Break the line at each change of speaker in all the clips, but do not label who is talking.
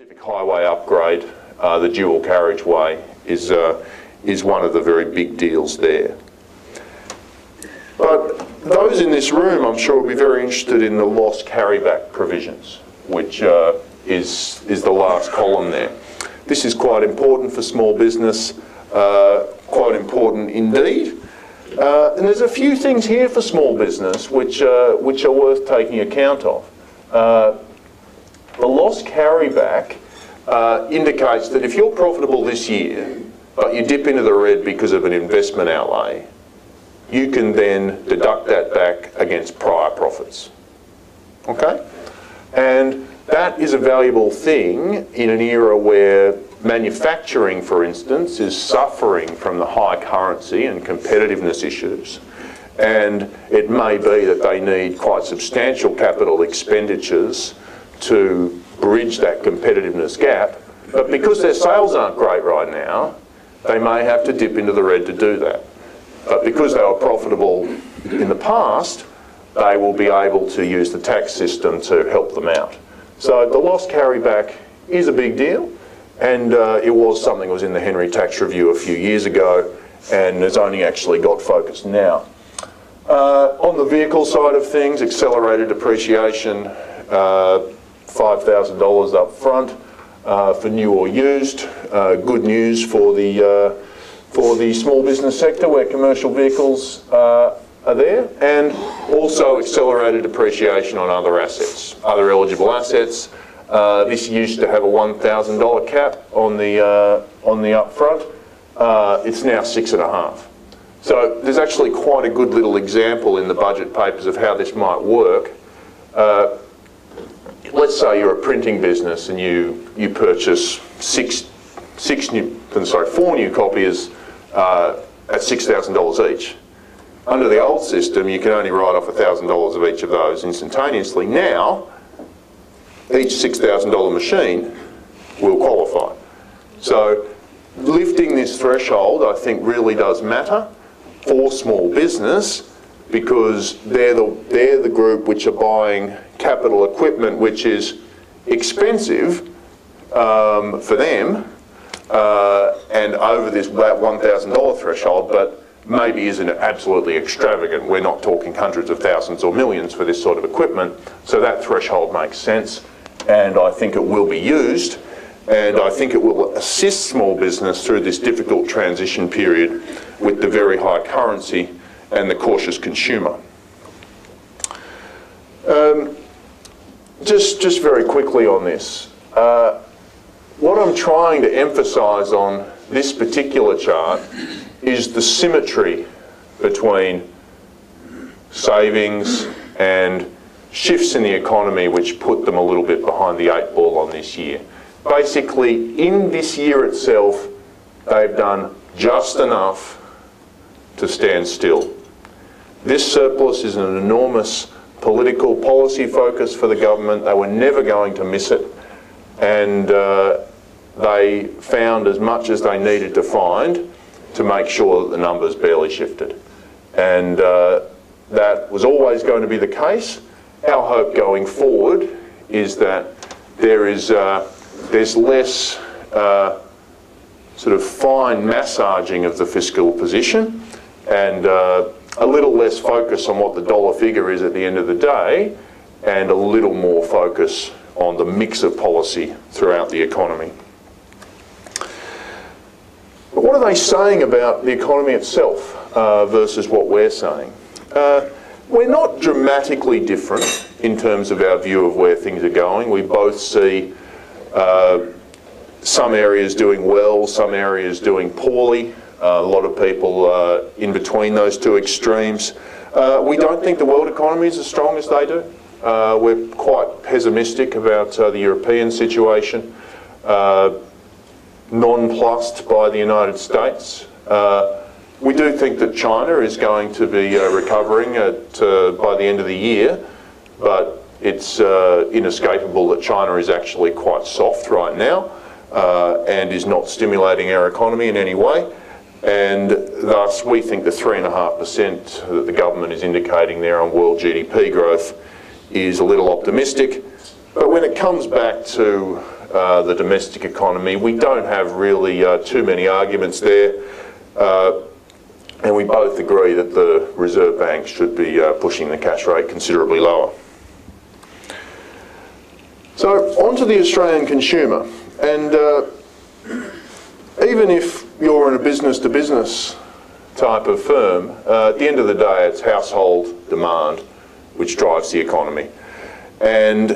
Pacific Highway upgrade, uh, the dual carriageway, is, uh, is one of the very big deals there. But those in this room, I'm sure, will be very interested in the loss carryback provisions, which uh, is, is the last column there. This is quite important for small business, uh, quite important indeed. Uh, and there's a few things here for small business which, uh, which are worth taking account of. The loss carryback uh, indicates that if you're profitable this year, but you dip into the red because of an investment outlay, you can then deduct that back against prior profits. Okay? And that is a valuable thing in an era where manufacturing, for instance, is suffering from the high currency and competitiveness issues. And it may be that they need quite substantial capital expenditures to bridge that competitiveness gap. But because their sales aren't great right now, they may have to dip into the red to do that. But because they were profitable in the past, they will be able to use the tax system to help them out. So the loss carryback is a big deal, and uh, it was something that was in the Henry Tax Review a few years ago, and has only actually got focused now. Uh, on the vehicle side of things, accelerated depreciation, uh, $5,000 up front uh, for new or used. Uh, good news for the, uh, for the small business sector where commercial vehicles uh, are there and also accelerated depreciation on other assets, other eligible assets. Uh, this used to have a $1,000 cap on the, on the upfront. it's now six and a half. So there's actually quite a good little example in the budget papers of how this might work. Uh, let's say you're a printing business and you, you purchase six, six new, sorry, four new copiers uh, at $6,000 each. Under the old system, you can only write off $1,000 of each of those instantaneously. Now, each $6,000 machine will qualify. So lifting this threshold, I think, really does matter for small business because they're the, they're the group which are buying capital equipment which is expensive um, for them uh, and over this $1,000 threshold, but maybe isn't absolutely extravagant. We're not talking hundreds of thousands or millions for this sort of equipment, so that threshold makes sense, and I think it will be used, and I think it will assist small business through this difficult transition period with the very high currency and the cautious consumer. Um, just, just very quickly on this. Uh, what I'm trying to emphasise on this particular chart is the symmetry between savings and shifts in the economy which put them a little bit behind the eight ball on this year. Basically, in this year itself, they've done just enough to stand still. This surplus is an enormous political policy focus for the government. They were never going to miss it. And uh, they found as much as they needed to find to make sure that the numbers barely shifted. And uh, that was always going to be the case. Our hope going forward is that there is uh, there's less uh, sort of fine massaging of the fiscal position and uh, a little less focus on what the dollar figure is at the end of the day and a little more focus on the mix of policy throughout the economy. But what are they saying about the economy itself uh, versus what we're saying? Uh, we're not dramatically different in terms of our view of where things are going. We both see uh, some areas doing well, some areas doing poorly. Uh, a lot of people uh, in between those two extremes. Uh, we don't think the world economy is as strong as they do. Uh, we're quite pessimistic about uh, the European situation, uh, nonplussed by the United States. we do think that China is going to be recovering at, by the end of the year, but it's inescapable that China is actually quite soft right now and is not stimulating our economy in any way and thus we think the 3.5% that the government is indicating there on world GDP growth is a little optimistic, But when it comes back to uh, the domestic economy, we don't have really uh, too many arguments there. Uh, and we both agree that the Reserve Bank should be uh, pushing the cash rate considerably lower. So on to the Australian consumer. And uh, even if you're in a business-to-business type of firm, uh, at the end of the day, it's household demand which drives the economy. And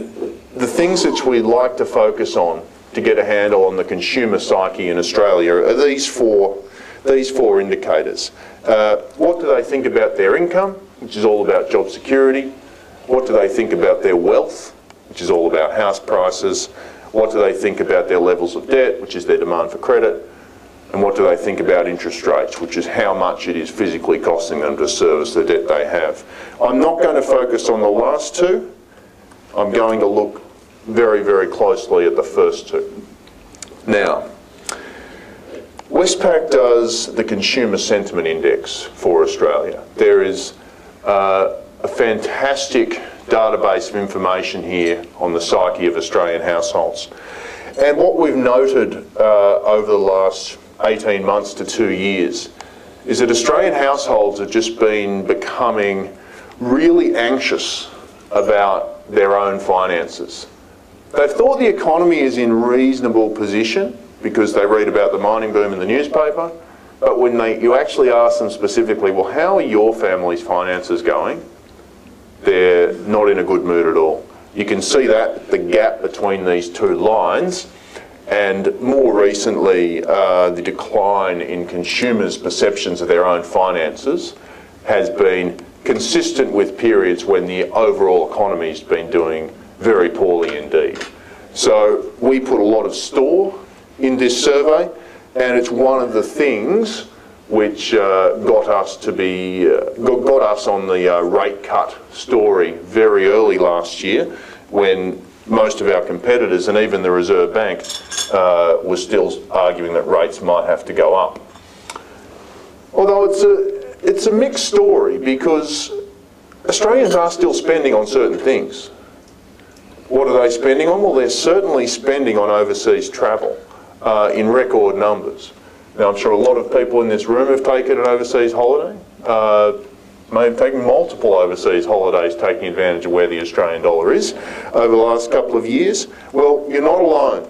the things that we like to focus on to get a handle on the consumer psyche in Australia are these four, these four indicators. Uh, what do they think about their income, which is all about job security? What do they think about their wealth, which is all about house prices? What do they think about their levels of debt, which is their demand for credit? And what do they think about interest rates, which is how much it is physically costing them to service the debt they have? I'm not going to focus on the last two. I'm going to look very, very closely at the first two. Now, Westpac does the Consumer Sentiment Index for Australia. There is uh, a fantastic database of information here on the psyche of Australian households. And what we've noted uh, over the last 18 months to two years is that Australian households have just been becoming really anxious about their own finances. They've thought the economy is in reasonable position because they read about the mining boom in the newspaper, but when they, you actually ask them specifically, well, how are your family's finances going? They're not in a good mood at all. You can see that, the gap between these two lines, and more recently, uh, the decline in consumers' perceptions of their own finances has been consistent with periods when the overall economy has been doing very poorly indeed. So we put a lot of store in this survey, and it's one of the things which uh, got us to be uh, got, got, us on the uh, rate cut story very early last year, when most of our competitors and even the Reserve Bank uh, was still arguing that rates might have to go up. Although it's a it's a mixed story because Australians are still spending on certain things. What are they spending on? Well, they're certainly spending on overseas travel uh, in record numbers. Now, I'm sure a lot of people in this room have taken an overseas holiday, uh, may have taken multiple overseas holidays taking advantage of where the Australian dollar is over the last couple of years. Well, you're not alone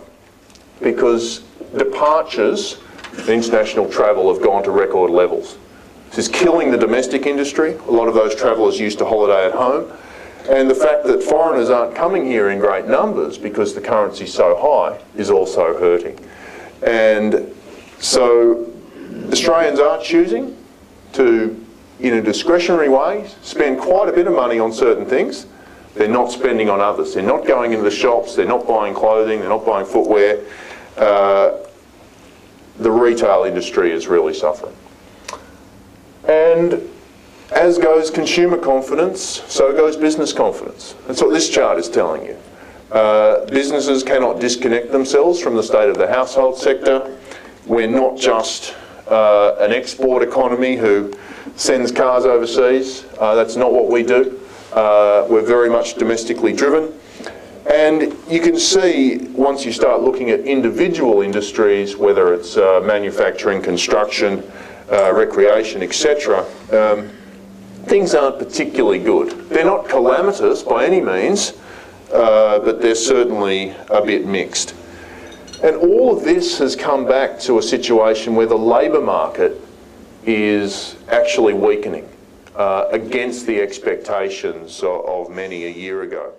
because departures in international travel have gone to record levels. This is killing the domestic industry. A lot of those travellers used to holiday at home. And the fact that foreigners aren't coming here in great numbers because the currency's so high is also hurting. And so Australians are choosing to, in a discretionary way, spend quite a bit of money on certain things. They're not spending on others. They're not going into the shops. They're not buying clothing. They're not buying footwear. Uh, the retail industry is really suffering. And as goes consumer confidence, so goes business confidence. That's what this chart is telling you. Uh, businesses cannot disconnect themselves from the state of the household sector. We're not just uh, an export economy who sends cars overseas. Uh, that's not what we do. Uh, we're very much domestically driven. And you can see once you start looking at individual industries, whether it's uh, manufacturing, construction, uh, recreation, etc., um, things aren't particularly good. They're not calamitous by any means, uh, but they're certainly a bit mixed. And all of this has come back to a situation where the labour market is actually weakening uh, against the expectations of, of many a year ago.